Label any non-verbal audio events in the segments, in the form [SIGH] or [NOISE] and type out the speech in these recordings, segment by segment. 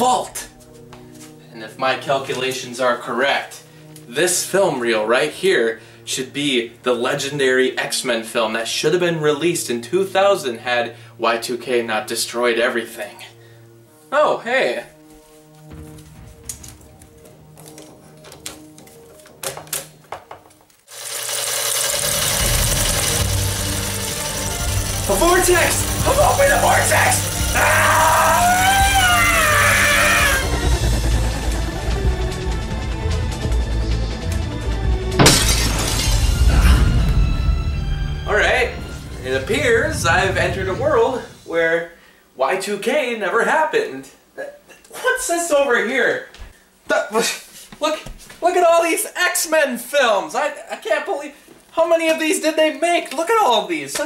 vault. And if my calculations are correct, this film reel right here should be the legendary X-Men film that should have been released in 2000 had Y2K not destroyed everything. Oh, hey. A vortex! I'm opening the vortex! Ah! It appears I've entered a world where Y2K never happened. What's this over here? Look, look at all these X-Men films! I, I can't believe, how many of these did they make? Look at all of these!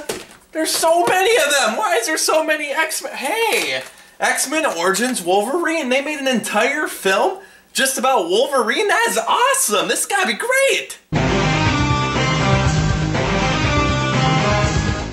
There's so many of them! Why is there so many X-Men? Hey! X-Men Origins Wolverine! They made an entire film just about Wolverine? That is awesome! This gotta be great!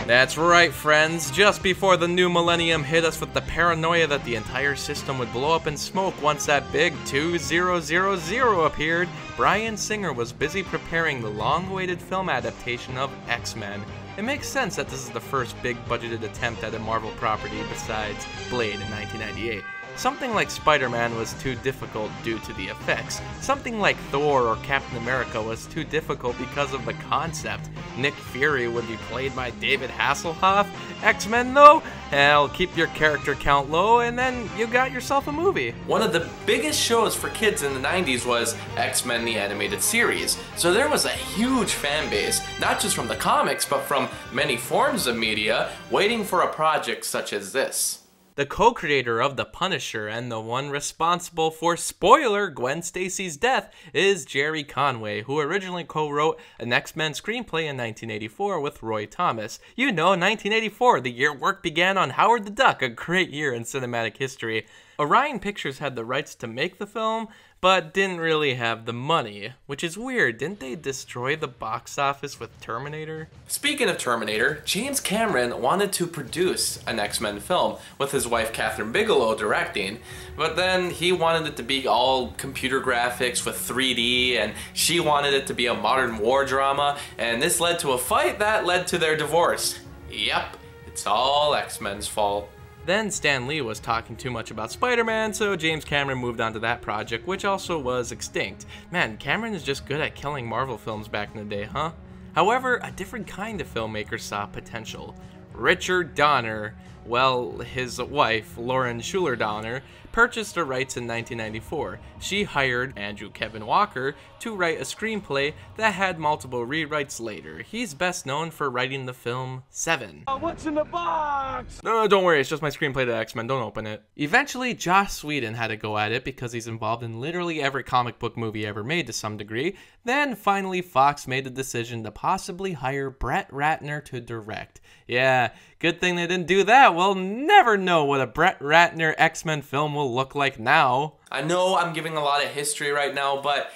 That's right, friends. Just before the new millennium hit us with the paranoia that the entire system would blow up in smoke once that big 2000 appeared, Bryan Singer was busy preparing the long awaited film adaptation of X Men. It makes sense that this is the first big budgeted attempt at a Marvel property besides Blade in 1998. Something like Spider Man was too difficult due to the effects. Something like Thor or Captain America was too difficult because of the concept. Nick Fury would be played by David Hasselhoff. X Men, though? Hell, keep your character count low, and then you got yourself a movie. One of the biggest shows for kids in the 90s was X Men the Animated Series. So there was a huge fan base, not just from the comics, but from many forms of media, waiting for a project such as this. The co-creator of The Punisher and the one responsible for spoiler Gwen Stacy's death is Gerry Conway, who originally co-wrote an X-Men screenplay in 1984 with Roy Thomas. You know, 1984, the year work began on Howard the Duck, a great year in cinematic history. Orion Pictures had the rights to make the film, but didn't really have the money, which is weird. Didn't they destroy the box office with Terminator? Speaking of Terminator, James Cameron wanted to produce an X-Men film with his wife Kathryn Bigelow directing, but then he wanted it to be all computer graphics with 3D and she wanted it to be a modern war drama, and this led to a fight that led to their divorce. Yep, it's all X-Men's fault. Then Stan Lee was talking too much about Spider-Man, so James Cameron moved on to that project, which also was extinct. Man, Cameron is just good at killing Marvel films back in the day, huh? However, a different kind of filmmaker saw potential. Richard Donner, well, his wife, Lauren Shuler Donner, purchased the rights in 1994. She hired Andrew Kevin Walker to write a screenplay that had multiple rewrites later. He's best known for writing the film Seven. Oh, what's in the box? No, no, don't worry, it's just my screenplay to X Men, don't open it. Eventually, Joss Whedon had to go at it because he's involved in literally every comic book movie ever made to some degree. Then finally, Fox made the decision to possibly hire Brett Ratner to direct. Yeah, good thing they didn't do that. We'll never know what a Brett Ratner X Men film will look like now. I know I'm giving a lot of history right now, but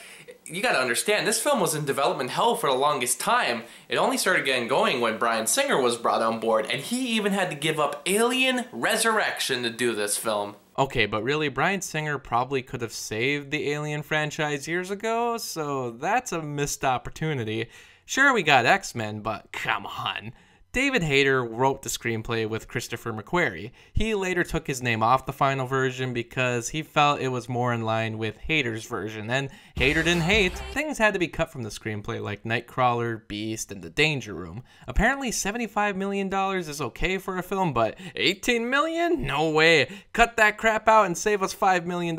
you gotta understand, this film was in development hell for the longest time. It only started getting going when Bryan Singer was brought on board, and he even had to give up Alien Resurrection to do this film. Okay, but really, Bryan Singer probably could have saved the Alien franchise years ago, so that's a missed opportunity. Sure, we got X Men, but come on. David Hayter wrote the screenplay with Christopher McQuarrie. He later took his name off the final version because he felt it was more in line with Hayter's version, and Hayter didn't hate. Things had to be cut from the screenplay like Nightcrawler, Beast, and The Danger Room. Apparently $75 million is okay for a film, but 18 million? No way. Cut that crap out and save us $5 million.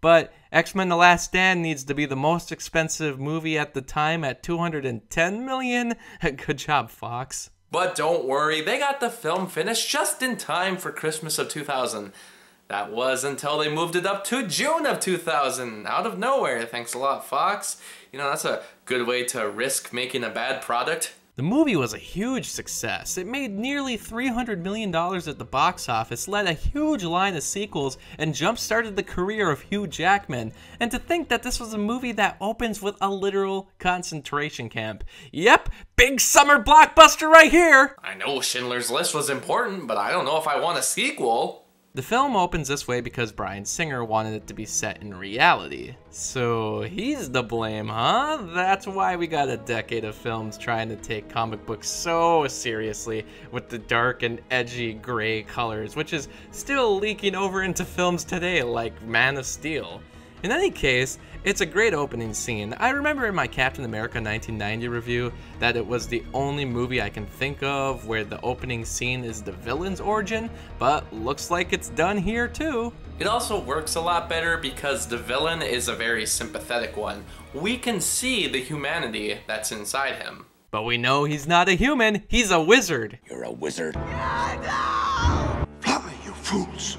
But X Men The Last Stand needs to be the most expensive movie at the time at 210 million. [LAUGHS] Good job, Fox. But don't worry, they got the film finished just in time for Christmas of 2000. That was until they moved it up to June of 2000, out of nowhere. Thanks a lot, Fox. You know, that's a good way to risk making a bad product. The movie was a huge success. It made nearly $300 million at the box office, led a huge line of sequels, and jump-started the career of Hugh Jackman. And to think that this was a movie that opens with a literal concentration camp. Yep, big summer blockbuster right here! I know Schindler's List was important, but I don't know if I want a sequel. The film opens this way because Bryan Singer wanted it to be set in reality. So he's the blame, huh? That's why we got a decade of films trying to take comic books so seriously with the dark and edgy gray colors, which is still leaking over into films today like Man of Steel. In any case, it's a great opening scene. I remember in my Captain America 1990 review that it was the only movie I can think of where the opening scene is the villain's origin, but looks like it's done here too. It also works a lot better because the villain is a very sympathetic one. We can see the humanity that's inside him. But we know he's not a human, he's a wizard. You're a wizard. No! Fly, you fools!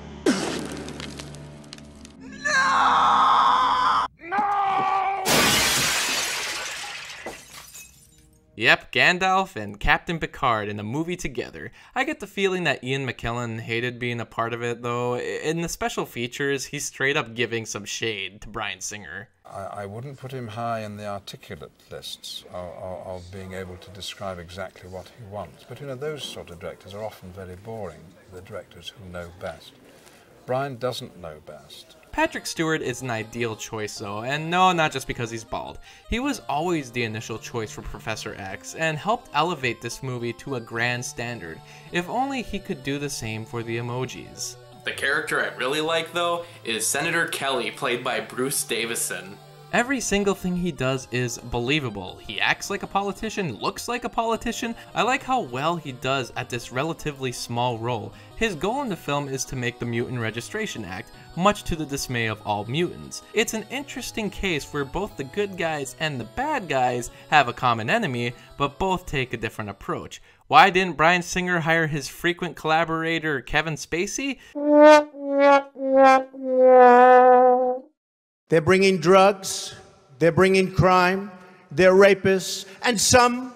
Yep, Gandalf and Captain Picard in a movie together. I get the feeling that Ian McKellen hated being a part of it, though. In the special features, he's straight up giving some shade to Bryan Singer. I, I wouldn't put him high in the articulate lists of, of, of being able to describe exactly what he wants. But you know, those sort of directors are often very boring, the directors who know best. Bryan doesn't know best. Patrick Stewart is an ideal choice though, and no, not just because he's bald. He was always the initial choice for Professor X and helped elevate this movie to a grand standard. If only he could do the same for the emojis. The character I really like though is Senator Kelly, played by Bruce Davison. Every single thing he does is believable. He acts like a politician, looks like a politician. I like how well he does at this relatively small role. His goal in the film is to make the Mutant Registration Act, much to the dismay of all mutants. It's an interesting case where both the good guys and the bad guys have a common enemy, but both take a different approach. Why didn't Bryan Singer hire his frequent collaborator Kevin Spacey? They're bringing drugs, they're bringing crime, they're rapists, and some,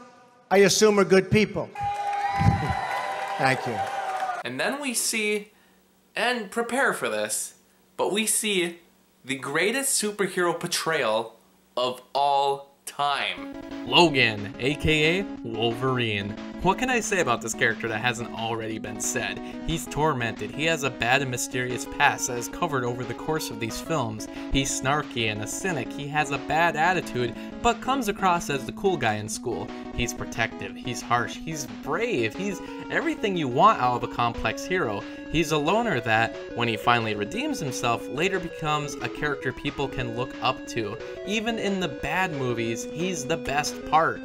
I assume, are good people. [LAUGHS] Thank you. And then we see, and prepare for this, but we see the greatest superhero portrayal of all time. Logan, aka Wolverine. What can I say about this character that hasn't already been said? He's tormented, he has a bad and mysterious past that is covered over the course of these films. He's snarky and a cynic, he has a bad attitude, but comes across as the cool guy in school. He's protective, he's harsh, he's brave, he's everything you want out of a complex hero. He's a loner that, when he finally redeems himself, later becomes a character people can look up to. Even in the bad movies, he's the best part.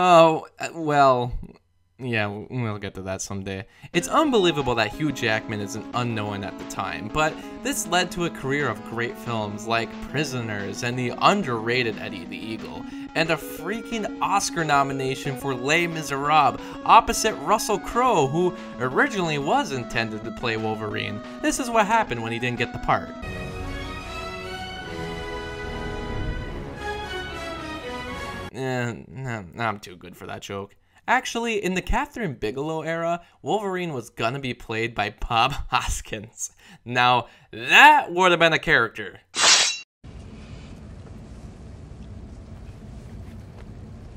Oh, uh, well, yeah, we'll get to that someday. It's unbelievable that Hugh Jackman is an unknown at the time, but this led to a career of great films like Prisoners and the underrated Eddie the Eagle, and a freaking Oscar nomination for Les Miserables, opposite Russell Crowe, who originally was intended to play Wolverine. This is what happened when he didn't get the part. Eh, nah, I'm too good for that joke. Actually, in the Kathryn Bigelow era, Wolverine was gonna be played by Bob [LAUGHS] Hoskins. Now, that would have been a character.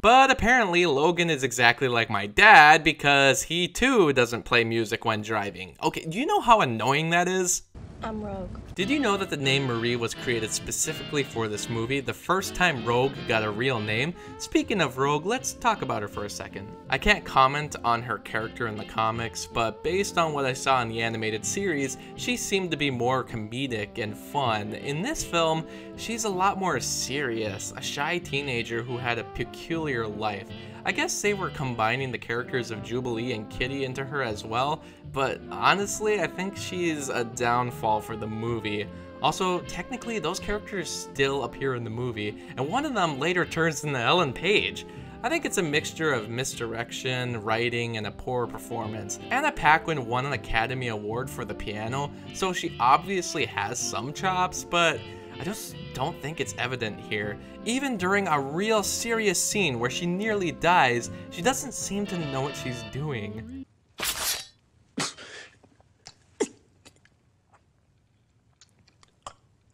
But apparently, Logan is exactly like my dad because he too doesn't play music when driving. Okay, do you know how annoying that is? I'm Rogue. Did you know that the name Marie was created specifically for this movie, the first time Rogue got a real name? Speaking of Rogue, let's talk about her for a second. I can't comment on her character in the comics, but based on what I saw in the animated series, she seemed to be more comedic and fun. In this film, she's a lot more serious, a shy teenager who had a peculiar life. I guess they were combining the characters of Jubilee and Kitty into her as well, but honestly, I think she's a downfall for the movie. Also, technically, those characters still appear in the movie, and one of them later [LAUGHS] turns into Ellen Page. I think it's a mixture of misdirection, writing, and a poor performance. Anna Paquin won an Academy Award for the piano, so she obviously has some chops, but I just don't think it's evident here. Even during a real serious scene where she nearly dies, she doesn't seem to know what she's doing.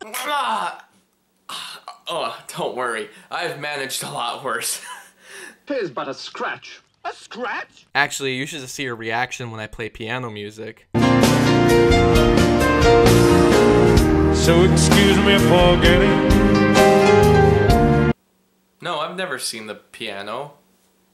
Ah! Oh, don't worry. I've managed a lot worse. [LAUGHS] Tis but a scratch A scratch? Actually, you should see her reaction when I play piano music. So excuse me for getting. No, I've never seen the piano.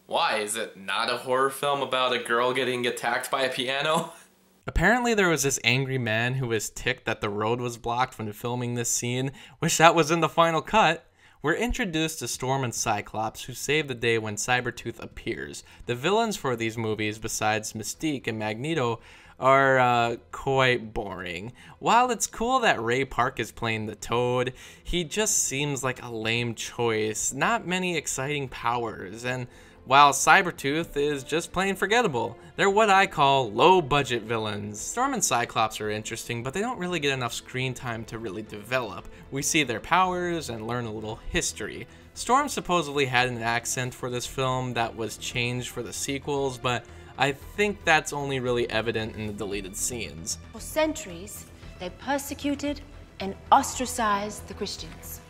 Why? Is it not a horror film about a girl getting attacked by a piano? [LAUGHS] Apparently, there was this angry man who was ticked that the road was blocked when filming this scene. Wish that was in the final cut. We're introduced to Storm and Cyclops, who save the day when Sabretooth appears. The villains for these movies, besides Mystique and Magneto, are uh, quite boring. While it's cool that Ray Park is playing the Toad, he just seems like a lame choice. Not many exciting powers, and while Sabretooth is just plain forgettable. They're what I call low budget villains. Storm and Cyclops are interesting, but they don't really get enough screen time to really develop. We see their powers and learn a little history. Storm supposedly had an accent for this film that was changed for the sequels, but I think that's only really evident in the deleted scenes. For centuries, they persecuted and ostracized the Christians.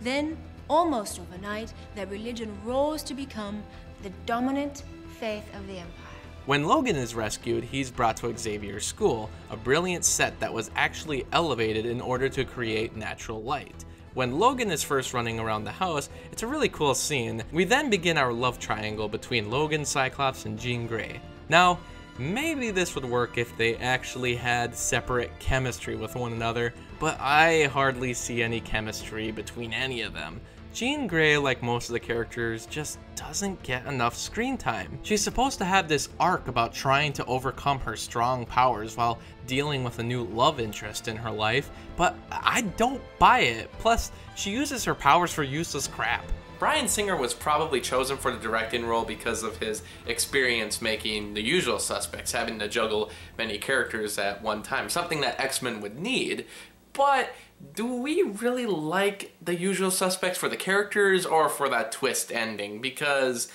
Then, almost overnight, their religion rose to become the dominant faith of the empire. When Logan is rescued, he's brought to Xavier's school, a brilliant set that was actually elevated in order to create natural light. When Logan is first running around the house, it's a really cool scene. We then begin our love triangle between Logan, Cyclops, and Jean Grey. Now, maybe this would work if they actually had separate chemistry with one another, but I hardly see any chemistry between any of them. Jean Grey, like most of the characters, just doesn't get enough screen time. She's supposed to have this arc about trying to overcome her strong powers while dealing with a new love interest in her life, but I don't buy it. Plus, she uses her powers for useless crap. Bryan Singer was probably chosen for the directing role because of his experience making the usual suspects, having to juggle many characters at one time, something that X-Men would need. But do we really like the usual suspects for the characters or for that twist ending? Because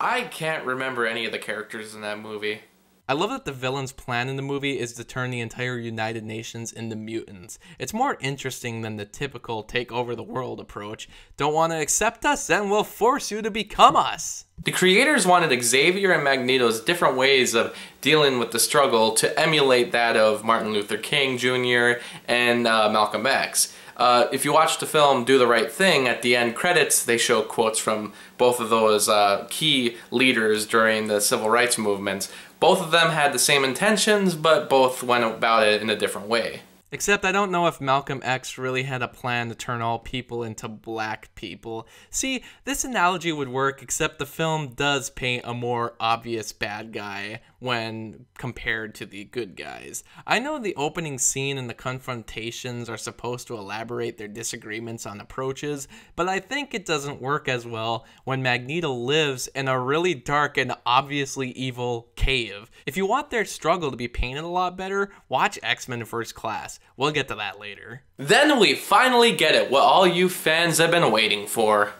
I can't remember any of the characters in that movie. I love that the villain's plan in the movie is to turn the entire United Nations into mutants. It's more interesting than the typical take over the world approach. Don't want to accept us? Then we'll force you to become us. The creators wanted Xavier and Magneto's different ways of dealing with the struggle to emulate that of Martin Luther King Jr. and uh, Malcolm X. Uh, if you watch the film Do the Right Thing, at the end credits, they show quotes from both of those uh, key leaders during the civil rights movements. Both of them had the same intentions, but both went about it in a different way. Except I don't know if Malcolm X really had a plan to turn all people into black people. See, this analogy would work, except the film does paint a more obvious bad guy when compared to the good guys. I know the opening scene and the confrontations are supposed to elaborate their disagreements on approaches, but I think it doesn't work as well when Magneto lives in a really dark and obviously evil cave. If you want their struggle to be painted a lot better, watch X-Men First Class. We'll get to that later. Then we finally get it, what all you fans have been waiting for.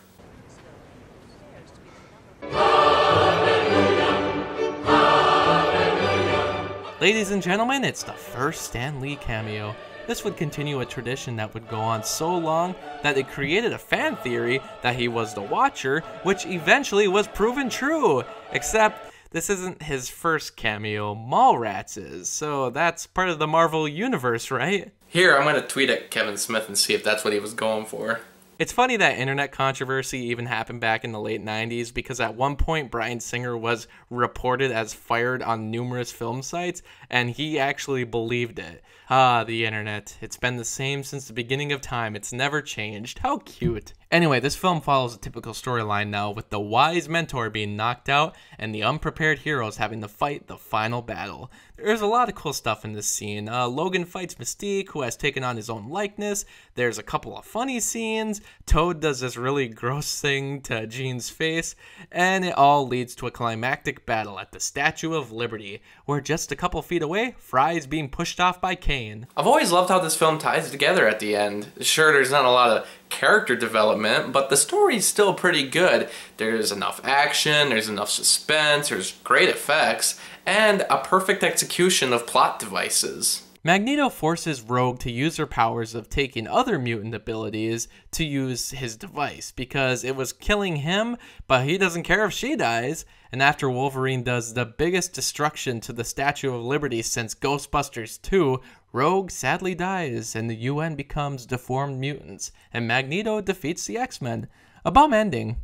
Ladies and gentlemen, it's the first Stan Lee cameo. This would continue a tradition that would go on so long that it created a fan theory that he was the Watcher, which eventually was proven true. Except, this isn't his first cameo, Mallrats is, so that's part of the Marvel Universe, right? Here, I'm gonna tweet at Kevin Smith and see if that's what he was going for. It's funny that internet controversy even happened back in the late 90s because at one point Bryan Singer was reported as fired on numerous film sites and he actually believed it. Ah, the internet. It's been the same since the beginning of time. It's never changed. How cute. Anyway, this film follows a typical storyline now with the wise mentor being knocked out and the unprepared heroes having to fight the final battle. There's a lot of cool stuff in this scene. Uh, Logan fights Mystique, who has taken on his own likeness. There's a couple of funny scenes. Toad does this really gross thing to Jean's face. And it all leads to a climactic battle at the Statue of Liberty, where just a couple feet away, Fry is being pushed off by Kane. I've always loved how this film ties together at the end. Sure, there's not a lot of character development, but the story's still pretty good. There's enough action, there's enough suspense, there's great effects, and a perfect execution of plot devices. Magneto forces Rogue to use her powers of taking other mutant abilities to use his device because it was killing him, but he doesn't care if she dies. And after Wolverine does the biggest destruction to the Statue of Liberty since Ghostbusters 2, Rogue sadly dies and the UN becomes deformed mutants, and Magneto defeats the X Men. A bum ending.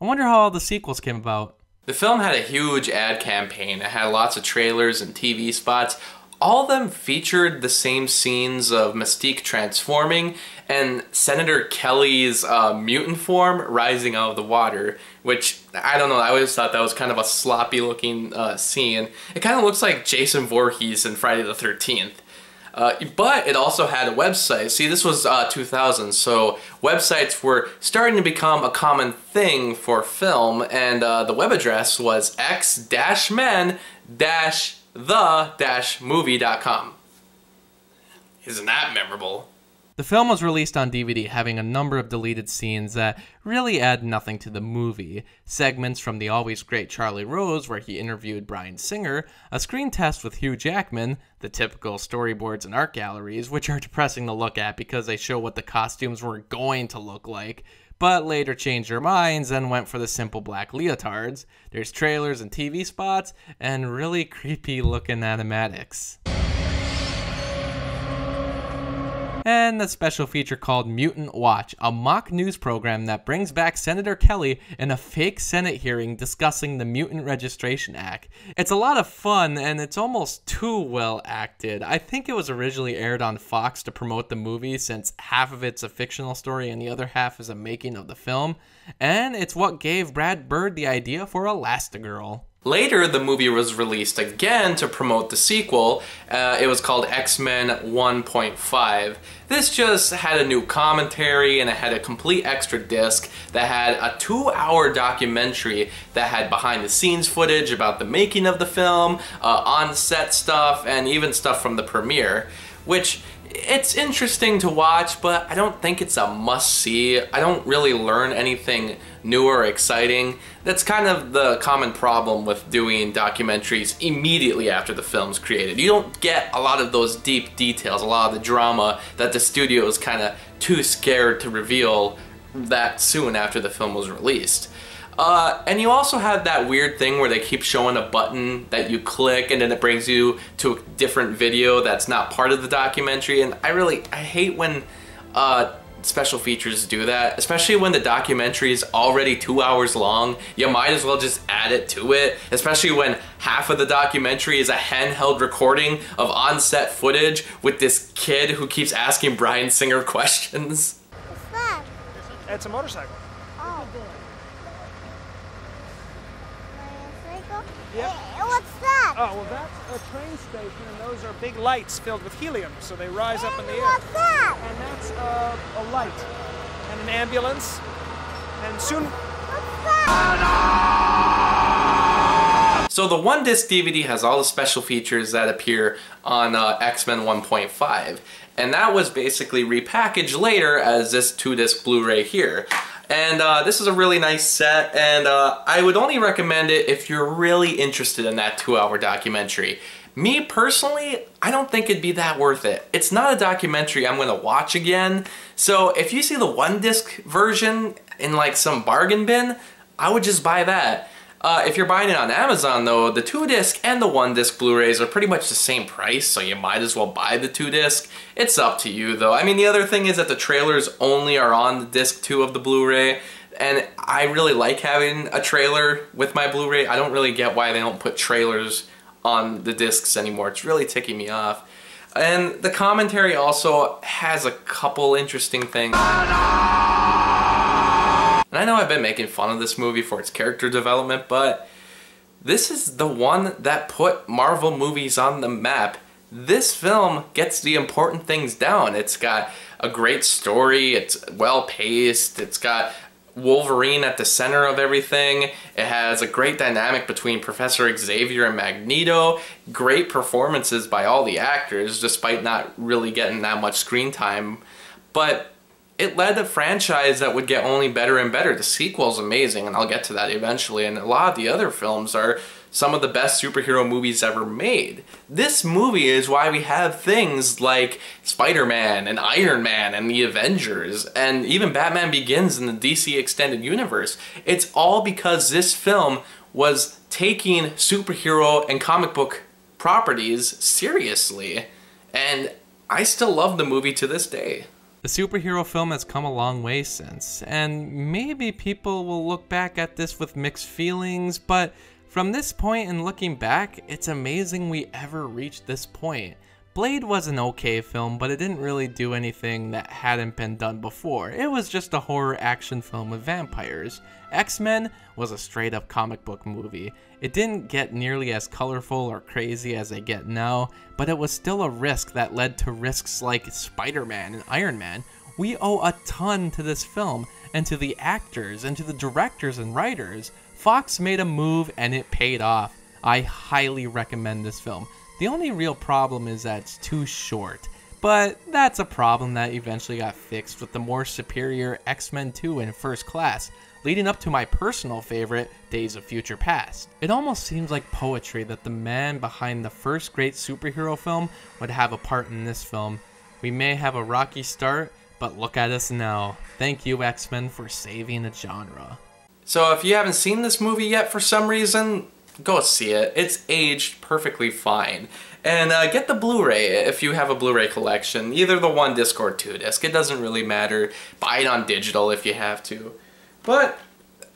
I wonder how all the sequels came about. The film had a huge ad campaign. It had lots of trailers and TV spots all of them featured the same scenes of Mystique transforming and Senator Kelly's uh, mutant form rising out of the water, which I don't know, I always thought that was kind of a sloppy looking uh, scene. It kind of looks like Jason Voorhees in Friday the 13th. Uh, but it also had a website. See, this was uh, 2000, so websites were starting to become a common thing for film, and uh, the web address was x-men- the-movie.com. Isn't that memorable? The film was released on DVD, having a number of deleted scenes that really add nothing to the movie. Segments from the always great Charlie Rose, where he interviewed Bryan Singer, a screen test with Hugh Jackman, the typical storyboards and art galleries, which are depressing to look at because they show what the costumes were going to look like, but later changed their minds and went for the simple black leotards. There's trailers and TV spots, and really creepy looking animatics. And the special feature called Mutant Watch, a mock news program that brings back Senator Kelly in a fake Senate hearing discussing the Mutant Registration Act. It's a lot of fun and it's almost too well acted. I think it was originally aired on Fox to promote the movie since half of it's a fictional story and the other half is a making of the film, and it's what gave Brad Bird the idea for Elastigirl. Later, the movie was released again to promote the sequel. Uh, it was called X-Men 1.5. This just had a new commentary and it had a complete extra disc that had a two-hour documentary that had behind-the-scenes footage about the making of the film, uh, on-set stuff, and even stuff from the premiere, which it's interesting to watch, but I don't think it's a must-see. I don't really learn anything new or exciting. That's kind of the common problem with doing documentaries immediately after the film's created. You don't get a lot of those deep details, a lot of the drama that the studio is kind of too scared to reveal that soon after the film was released. Uh, and you also have that weird thing where they keep showing a button that you click and then it brings you to a different video that's not part of the documentary. And I really, I hate when uh, special features do that, especially when the documentary is already two hours long. You might as well just add it to it, especially when half of the documentary is a handheld recording of on-set footage with this kid who keeps asking Bryan Singer [LAUGHS] questions. What's that? It's a motorcycle. Oh. Motorcycle? Yep. Hey, what's that? Oh, well, that's a train station, and those are big lights filled with helium, so they rise up in the Hey, air. what's that? And that's uh, a light and an ambulance, and soon. What's that? So the one disc DVD has all the special features that appear on uh, X-Men 1.5, and that was basically repackaged later as this two disc Blu-ray here. And uh, this is a really nice set, and uh, I would only recommend it if you're really interested in that two hour documentary. Me personally, I don't think it'd be that worth it. It's not a documentary I'm gonna watch again, so if you see the one disc version in like some bargain bin, I would just buy that. Uh, if you're buying it on Amazon though, the 2-disc and the 1-disc Blu-rays are pretty much the same price, so you might as well buy the 2-disc. It's up to you though. I mean, the other thing is that the trailers only are on the disc 2 of the Blu-ray, and I really like having a trailer with my Blu-ray. I don't really get why they don't put trailers on the discs anymore. It's really ticking me off. And the commentary also has a couple interesting things. And I know I've been making fun of this movie for its character development, but this is the one that put Marvel movies on the map. This film gets the important things down. It's got a great story, it's well paced, it's got Wolverine at the center of everything. It has a great dynamic between Professor Xavier and Magneto. Great performances by all the actors, despite not really getting that much screen time. But it led a franchise that would get only better and better. The sequel's amazing, and I'll get to that eventually. And a lot of the other films are some of the best superhero movies ever made. This movie is why we have things like Spider-Man and Iron Man and the Avengers and even Batman Begins in the DC Extended Universe. It's all because this film was taking superhero and comic book properties seriously. And I still love the movie to this day. The superhero film has come a long way since, and maybe people will look back at this with mixed feelings, but from this point and looking back, it's amazing we ever reached this point. Blade was an okay film, but it didn't really do anything that hadn't been done before. It was just a horror action film with vampires. X-Men was a straight up comic book movie. It didn't get nearly as colorful or crazy as they get now, but it was still a risk that led to risks like Spider-Man and Iron Man. We owe a ton to this film, and to the actors, and to the directors and writers. Fox made a move and it paid off. I highly recommend this film. The only real problem is that it's too short. But that's a problem that eventually got fixed with the more superior X-Men 2 in First Class, leading up to my personal favorite, Days of Future Past. It almost seems like poetry that the man behind the first great superhero film would have a part in this film. We may have a rocky start, but look at us now. Thank you, X-Men, for saving a genre. So if you haven't seen this movie yet for some reason, go see it. It's aged perfectly fine. And uh, get the Blu-ray if you have a Blu-ray collection, either the one disc or two disc. It doesn't really matter. Buy it on digital if you have to. But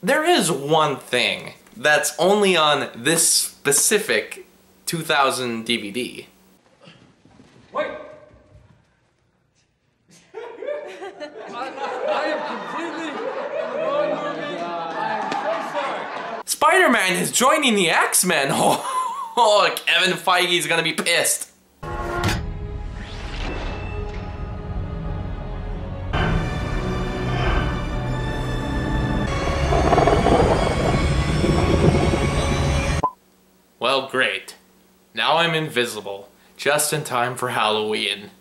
there is one thing that's only on this specific 2000 DVD. Wait! I, I am completely the wrong movie. I am so sorry. Spider-Man is joining the X-Men! [LAUGHS] Oh, Kevin Feige's gonna be pissed. Well, great. Now I'm invisible, just in time for Halloween.